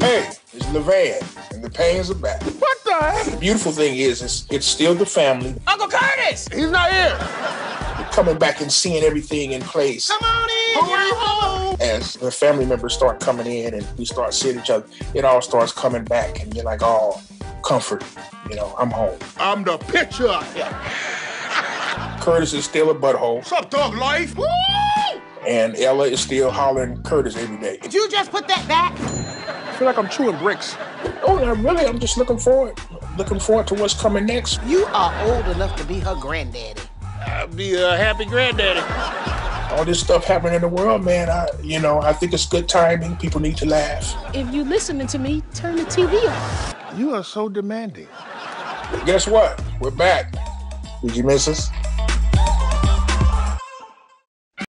Hey, it's LaVan, and the Paynes are back. What the heck? The beautiful thing is, it's, it's still the family. Uncle Curtis! He's not here. We're coming back and seeing everything in place. Come on in, y'all. As the family members start coming in and we start seeing each other, it all starts coming back, and you're like, oh, comfort. You know, I'm home. I'm the picture. Curtis is still a butthole, What's up, dog life? Woo! And Ella is still hollering Curtis every day. Did you just put that back? I feel like I'm chewing bricks. Oh, no, really? I'm just looking forward, looking forward to what's coming next. You are old enough to be her granddaddy. I'll be a happy granddaddy. All this stuff happening in the world, man. I, you know, I think it's good timing. People need to laugh. If you listening to me, turn the TV off. You are so demanding. Guess what? We're back. Did you miss us?